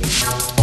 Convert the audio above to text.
Bye.